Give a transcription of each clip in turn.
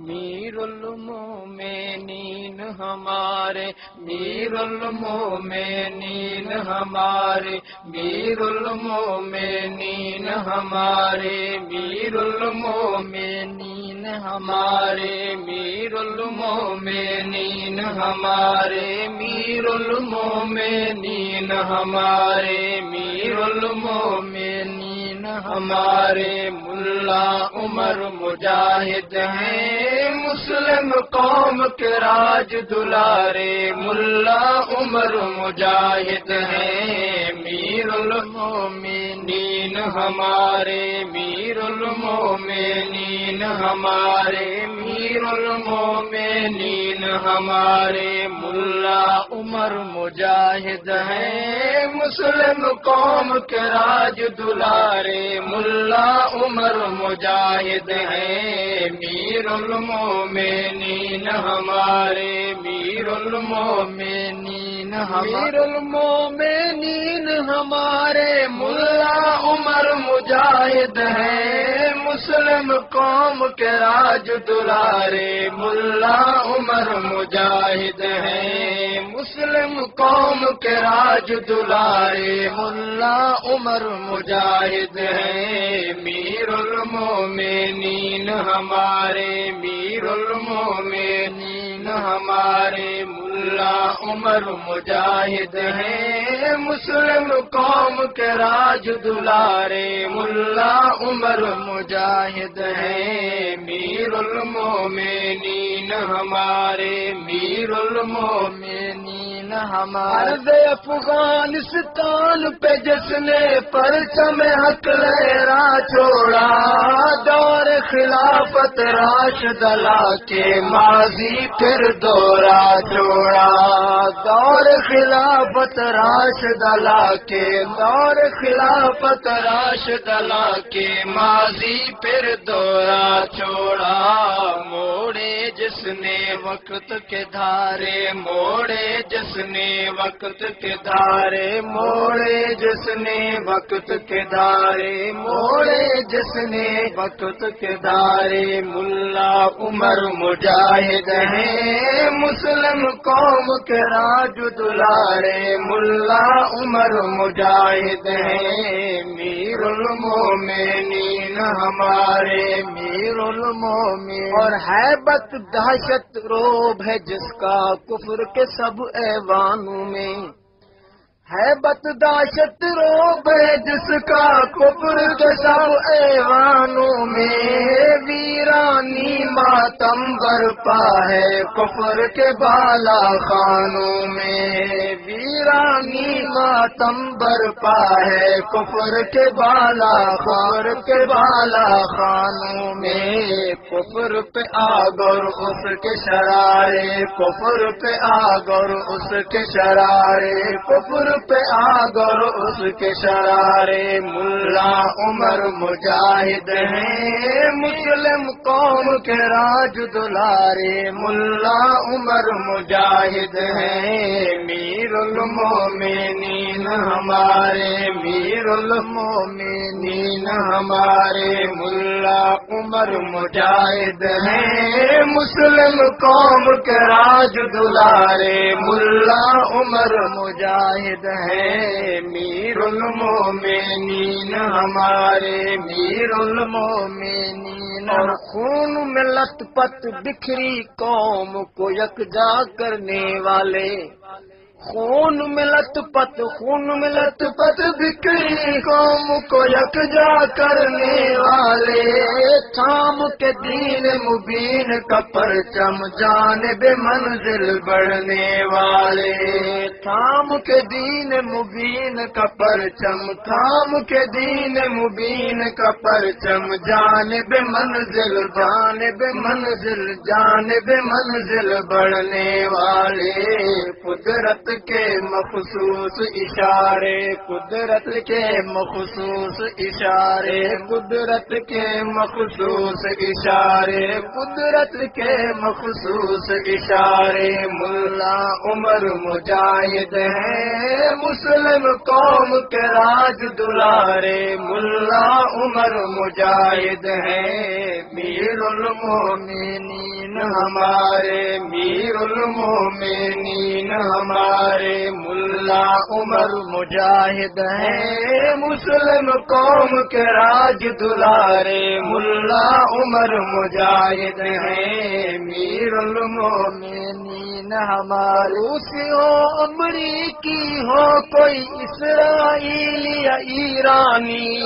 میر المومنین ہمارے میر المومنین ہمارے میر المومنین ہمارے میر المومنین ہمارے میر المومنین ہمارے میر المومنین ہمارے میر المومنین ہمارے ملا عمر مجاہد ہیں، مسلم قوم کے راج دلارے ملا عمر مجاہد ہیں۔ میر المومنین ہمارے میر المومنین ہمارے میر المومنین ہمارے ملا عمر مجاہد ہیں۔ مسلم قوم کے راج دلارے ملا عمر مجاہد ہیں، میر المومنین ہمارے، میر المومنین میر المومنین ہمارے ملا عمر مجاہد ہیں، مسلم قوم کے راج دلارے ملا عمر مجاہد ہیں۔ مسلم قوم کے راج دلارے ملا عمر مجاہد ہیں۔ میر المومنین ہمارے میر المومنین ہمارے ملا عمر مجاہد ہیں۔ مسلم قوم کے راج دلارے ملا عمر مجاہد ہیں۔ میر المومنین ہمارے میر المومنین ہمارے افغانستان پہ جس نے پرچم حق لہرا چھوڑا دور خلافت راشد لا کے ماضی پھر دورا چھوڑا دور خلافت راشد لا کے، دور خلافت راشد لا کے، ماضی پھر دورا چھوڑا، موڑے جس نے وقت کے دھارے، موڑے جس نے وقت کے دھارے، موڑے جس نے وقت کے دھارے، موڑے جس نے وقت کے دھارے، ملا عمر مجاہد ہیں۔ مسلم قوم کے راج دلارے ملا عمر مجاہد ہیں۔ میر المومنین ہمارے میر المومن اور حیبت دہشت روب ہے جس کا کفر کے سب ایوانوں میں۔ ہے داشت روب ہے جس کا کفر کے سب ایوانوں میں۔ ویرانی ماتم برپا ہے کفر کے بالا خانوں میں۔ ویرانی ماتم برپا ہے کفر کے بالا خور کے بالا خانوں میں۔ کفر پہ آگر اس کے شرارے، کفر پہ آگر اس کے شرارے۔ کفر پہ آگر اس کے شرارے۔ ملا عمر مجاہد ہیں، مسلم قوم کے راج دلارے ملا عمر مجاہد ہیں میر المومنین ہمارے میر المومنین ہمارے ملا عمر مجاہد ہیں مسلم قوم کے راج دلارے ملا عمر مجاہد ہیں میر المومنین ہمارے میر المومنین اور خون میں پت پت بکھری قوم کو یکجا کرنے والے۔ خون ملت پت، خون ملت پت، بکری قوم کو یکجا کرنے والے۔ تھام کے دین مبین کا پرچم جان بے منزل بڑھنے والے۔ تھام کے دین مبین کا پرچم، تھام کے دین مبین کا پرچم جان بے منزل جان بے منزل جان بے منزل بڑھنے والے۔ قدرت کے مخصوص اشارے، قدرت کے مخصوص اشارے، قدرت کے مخصوص اشارے، قدرت کے مخصوص اشارے ملا عمر مجاہد ہیں، مسلم قوم کے راج دلارے ملا عمر مجاہد ہیں، میر المومنین ہمارے، میر المومنین ہمارے ملا عمر مجاہد ہیں۔ مسلم قوم کے راج دلارے ملا عمر مجاہد ہیں۔ میر المومنین ہمارے روسی ہو امریکی ہو کوئی اسرائیلی یا ایرانی۔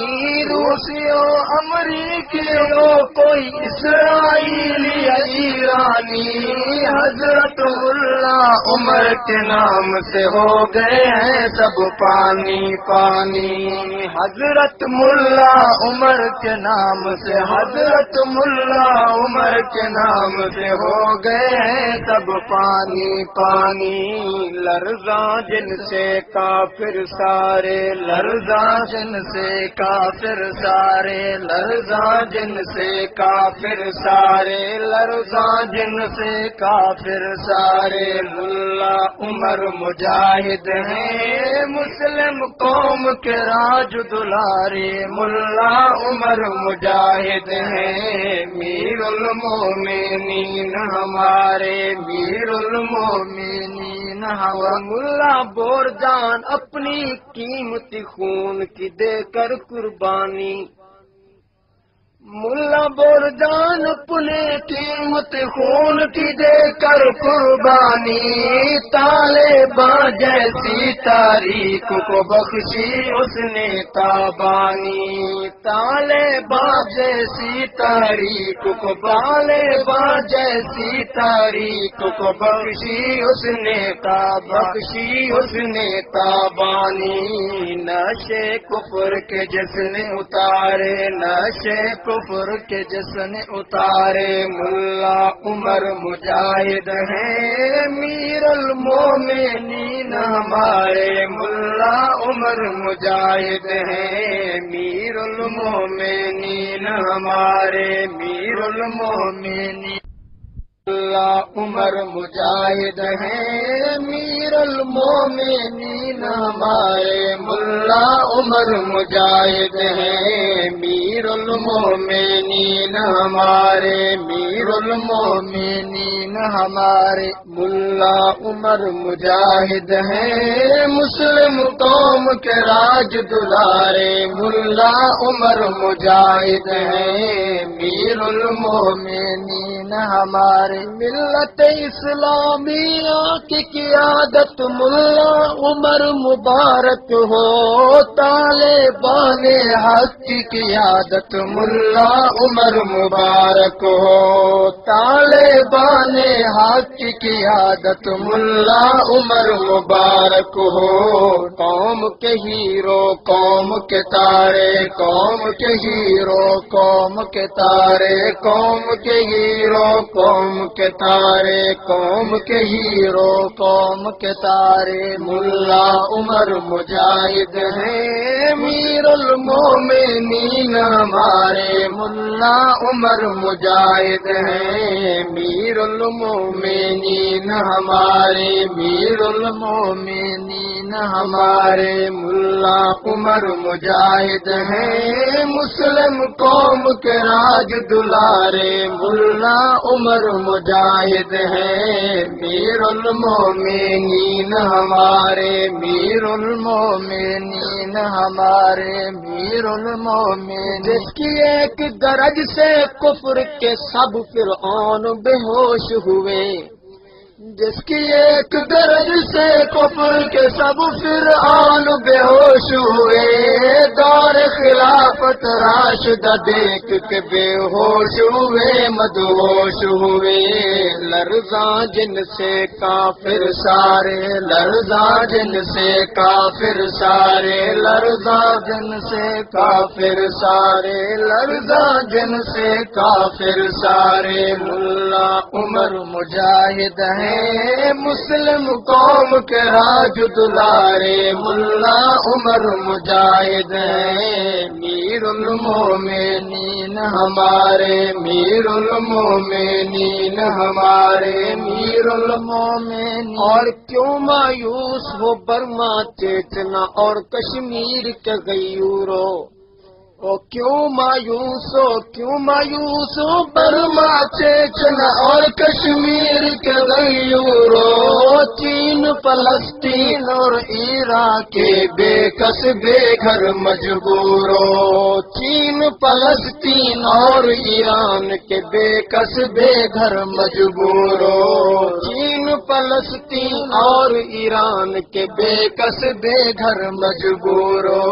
روسی ہو امریکی ہو کوئی اسرائیلی یا ایرانی۔ حضرت اللہ عمر کے نام سے ہو گئے ہیں سب پانی پانی۔ حضرت ملا عمر کے نام سے، حضرت ملا عمر کے نام سے ہو گئے ہیں سب پانی پانی لرزا جن سے کافر سارے لرزا جن سے کافر سارے لرزا جن سے کافر سارے لرزا جن سے کافر سارے۔ ملا عمر مجاہد ہیں، مسلم قوم کے راج دلارے۔ ملا عمر مجاہد ہیں میر المومنین ہمارے میر المومنین ہمارا ملا بور جان اپنی قیمتی خون کی دے کر قربانی ملا بور جان اپنے قیمت خون کی دے کر قربانی، تالے با جیسی تاریخ کو بخشی اس نے تابانی۔ تالے با جیسی تاریخ کو بالے با جیسی تاریخ کو بخشی اس نے تا، بخشی اس نے تابانی۔ نشے کفر کے جس نے اتارے، نشے کفر کے جسن اتارے ملا عمر مجاہد ہیں۔ میر المومنین ہمارے ملا عمر مجاہد ہیں۔ میر المومنین ہمارے میر المومنین اللہ عمر مجاہد ہیں میر المومنین ہمارے ملا عمر مجاہد ہیں میر المومنین ہمارے میر المومنین ہمارے ملا عمر مجاہد ہیں۔ مسلم قوم کے راج دلارے ملا عمر مجاہد ہیں میر المومنین ہمارے ملت اسلامیہ کی قیادت ملا عمر مبارک ہو تالے حق کی قیادت ملا عمر مبارک ہو تالے حق کی قیادت ملا عمر مبارک ہو۔ قوم کے ہیرو، قوم کے تارے، قوم کے ہیرو، قوم کے تارے، قوم کے ہیرو، قوم کے تارے، قوم کے ہیرو، قوم کے تارے، ملا عمر مجاہد ہیں میر المومنین ہمارے، ملا عمر مجاہد ہیں میر المومنین ہمارے میر المومنین ہمارے، ملا عمر مجاہد ہیں مسلم قوم کے راج دلارے، ملا عمر مجاہد ہیں میر المومنین ہمارے، میر المومنین ہمارے، میر المومن جس کی ایک گرج سے کفر کے سب فرعون بے ہوش ہوئے۔ جس کی ایک درج سے کفر کے سب پھر آن بے ہوش ہوئے۔ خلافت راشد دیکھ کے بے ہوش ہوئے، مدہوش ہوئے۔ لرزا جن سے کافر سارے لرزا جن سے کافر سارے۔ لرزا جن سے کافر سارے لرزا جن سے کافر سارے۔ ملا عمر مجاہد ہیں ہیں، مسلم قوم کے راج دلارے۔ ملا عمر مجاہد ہیں میر المومنین ہمارے میر المومنین ہمارے میر المومنین اور کیوں مایوس ہو برما چیتنا اور کشمیر کے غیورو؟ او کیوں مایوس ہو؟ کیوں مایوس ہو؟ برما چیچنا اور کشمیر کے غیورو چین، فلسطین اور ایران کے بے کس بے گھر مجبورو چین، فلسطین اور ایران کے بے کس بے گھر مجبورو چین، فلسطین اور ایران کے بے کس بے گھر مجبورو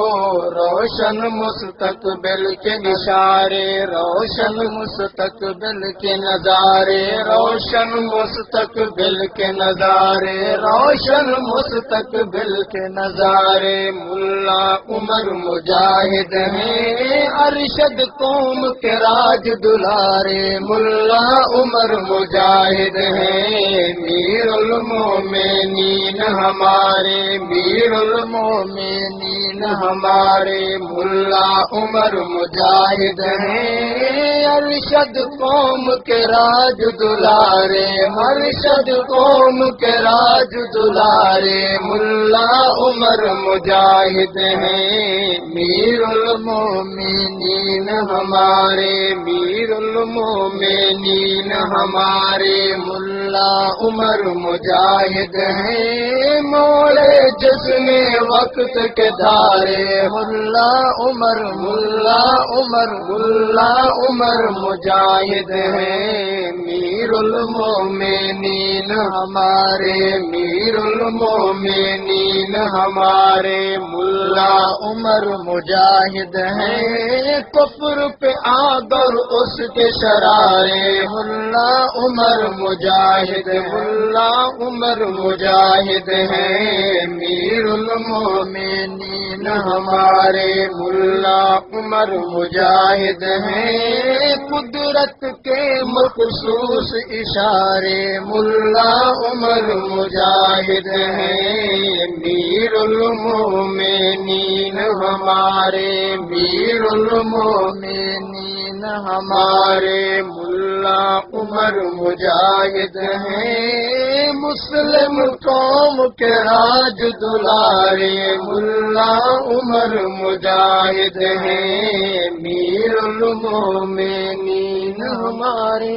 روشن مستق مستقبل کے اشارے روشن مستقبل کے نظارے، روشن مستقبل کے نظارے، روشن مستقبل کے نظارے۔ ملا عمر مجاہد ہیں، ارشد قوم کے راج دلارے۔ ملا عمر مجاہد ہیں، میر المومنین ہمارے، میر المومنین ہمارے۔ ملا عمر مجاہد ہیں۔ ارشد قوم کے راج دلارے ارشد قوم کے راج دلارے، ملا عمر مجاہد ہیں۔ میر المومنین ہمارے میر المومنین ہمارے، ملا عمر مجاہد ہیں۔ موڑے جس میں وقت کے دھارے، ملا عمر ملا عمر ملا عمر مجاہد ہیں میر المومنین ہمارے میر المومنین ہمارے۔ ملا عمر مجاہد ہیں کفر پہ آدر اس کے شرارے۔ ملا عمر مجاہد، ملا عمر مجاہد ہیں میر المومنین ہمارے، ملا عمر مجاہد ہیں۔ قدرت کے مخصوص اشارے ملا عمر مجاہد ہیں۔ میر المومنین ہمارے میر المومنین ہمارے اللہ عمر مجاہد ہیں مسلم قوم کے راج دلارے ملا عمر مجاہد ہیں میر المومنین ہمارے